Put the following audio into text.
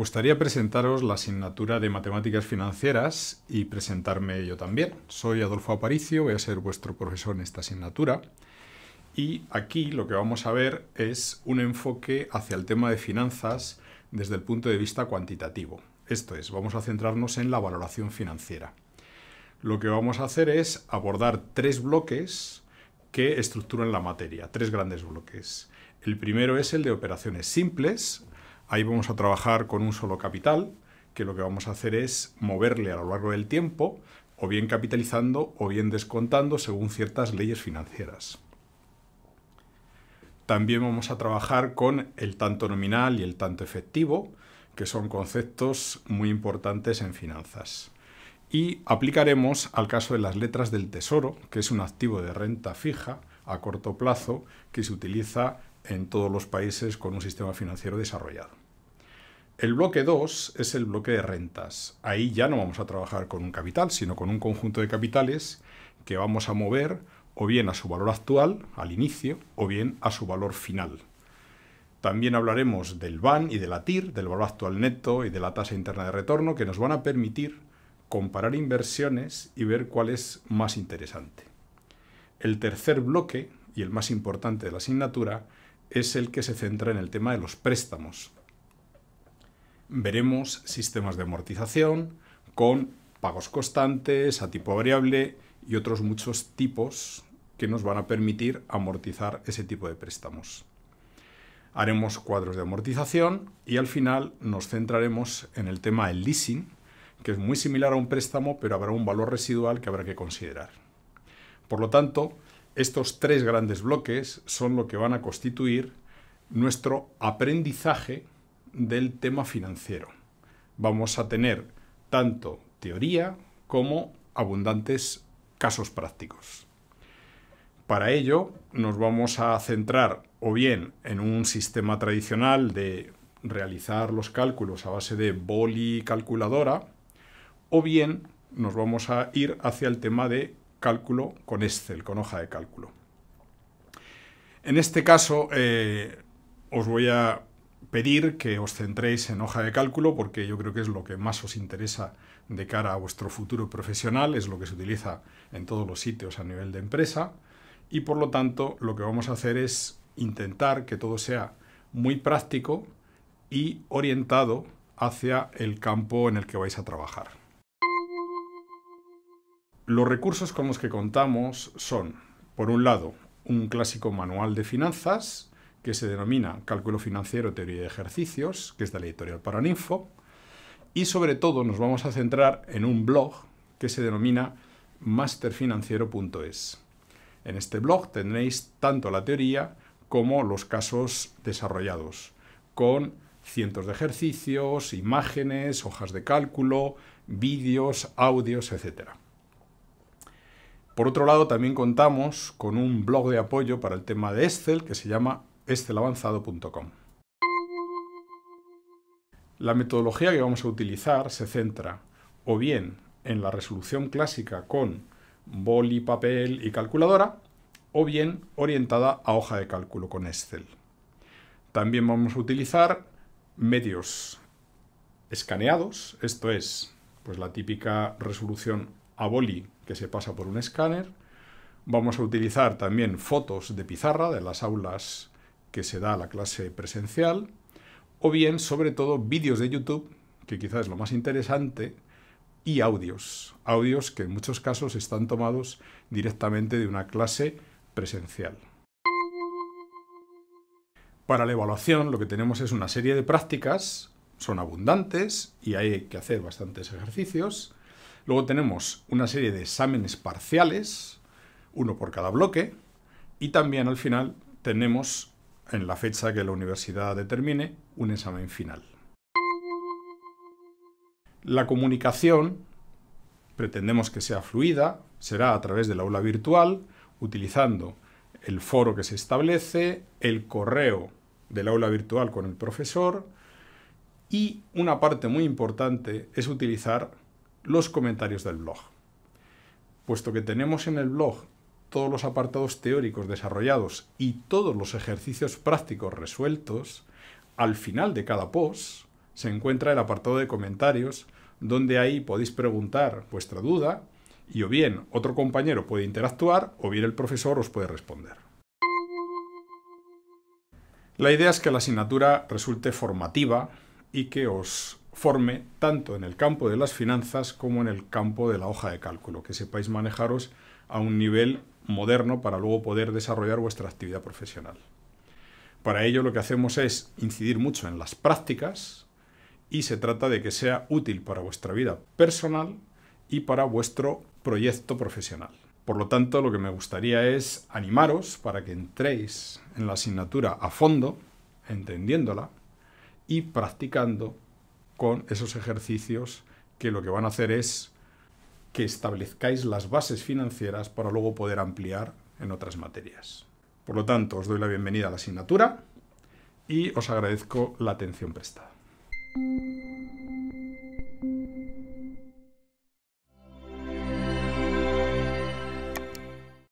gustaría presentaros la asignatura de Matemáticas Financieras y presentarme yo también. Soy Adolfo Aparicio, voy a ser vuestro profesor en esta asignatura. Y aquí lo que vamos a ver es un enfoque hacia el tema de finanzas desde el punto de vista cuantitativo. Esto es, vamos a centrarnos en la valoración financiera. Lo que vamos a hacer es abordar tres bloques que estructuran la materia, tres grandes bloques. El primero es el de operaciones simples, Ahí vamos a trabajar con un solo capital, que lo que vamos a hacer es moverle a lo largo del tiempo, o bien capitalizando o bien descontando según ciertas leyes financieras. También vamos a trabajar con el tanto nominal y el tanto efectivo, que son conceptos muy importantes en finanzas. Y aplicaremos al caso de las letras del tesoro, que es un activo de renta fija a corto plazo que se utiliza en todos los países con un sistema financiero desarrollado. El bloque 2 es el bloque de rentas. Ahí ya no vamos a trabajar con un capital, sino con un conjunto de capitales que vamos a mover o bien a su valor actual, al inicio, o bien a su valor final. También hablaremos del BAN y de la TIR, del valor actual neto y de la tasa interna de retorno, que nos van a permitir comparar inversiones y ver cuál es más interesante. El tercer bloque, y el más importante de la asignatura, es el que se centra en el tema de los préstamos, veremos sistemas de amortización con pagos constantes, a tipo variable y otros muchos tipos que nos van a permitir amortizar ese tipo de préstamos. Haremos cuadros de amortización y al final nos centraremos en el tema del leasing, que es muy similar a un préstamo, pero habrá un valor residual que habrá que considerar. Por lo tanto, estos tres grandes bloques son lo que van a constituir nuestro aprendizaje del tema financiero. Vamos a tener tanto teoría como abundantes casos prácticos. Para ello nos vamos a centrar o bien en un sistema tradicional de realizar los cálculos a base de boli calculadora o bien nos vamos a ir hacia el tema de cálculo con Excel, con hoja de cálculo. En este caso eh, os voy a pedir que os centréis en hoja de cálculo porque yo creo que es lo que más os interesa de cara a vuestro futuro profesional, es lo que se utiliza en todos los sitios a nivel de empresa y por lo tanto lo que vamos a hacer es intentar que todo sea muy práctico y orientado hacia el campo en el que vais a trabajar. Los recursos con los que contamos son, por un lado, un clásico manual de finanzas que se denomina Cálculo Financiero, Teoría de Ejercicios, que es de la editorial Paraninfo, y sobre todo nos vamos a centrar en un blog que se denomina masterfinanciero.es. En este blog tendréis tanto la teoría como los casos desarrollados, con cientos de ejercicios, imágenes, hojas de cálculo, vídeos, audios, etc. Por otro lado, también contamos con un blog de apoyo para el tema de Excel que se llama estelavanzado.com. La metodología que vamos a utilizar se centra o bien en la resolución clásica con boli, papel y calculadora, o bien orientada a hoja de cálculo con Excel. También vamos a utilizar medios escaneados, esto es pues la típica resolución a boli que se pasa por un escáner. Vamos a utilizar también fotos de pizarra de las aulas que se da a la clase presencial, o bien, sobre todo, vídeos de YouTube, que quizás es lo más interesante, y audios, audios que en muchos casos están tomados directamente de una clase presencial. Para la evaluación lo que tenemos es una serie de prácticas, son abundantes y hay que hacer bastantes ejercicios. Luego tenemos una serie de exámenes parciales, uno por cada bloque, y también al final tenemos en la fecha que la universidad determine, un examen final. La comunicación pretendemos que sea fluida, será a través del aula virtual, utilizando el foro que se establece, el correo del aula virtual con el profesor y una parte muy importante es utilizar los comentarios del blog. Puesto que tenemos en el blog todos los apartados teóricos desarrollados y todos los ejercicios prácticos resueltos, al final de cada post se encuentra el apartado de comentarios, donde ahí podéis preguntar vuestra duda y o bien otro compañero puede interactuar o bien el profesor os puede responder. La idea es que la asignatura resulte formativa y que os forme tanto en el campo de las finanzas como en el campo de la hoja de cálculo, que sepáis manejaros a un nivel moderno para luego poder desarrollar vuestra actividad profesional. Para ello lo que hacemos es incidir mucho en las prácticas y se trata de que sea útil para vuestra vida personal y para vuestro proyecto profesional. Por lo tanto, lo que me gustaría es animaros para que entréis en la asignatura a fondo, entendiéndola y practicando con esos ejercicios que lo que van a hacer es que establezcáis las bases financieras para luego poder ampliar en otras materias. Por lo tanto, os doy la bienvenida a la asignatura y os agradezco la atención prestada.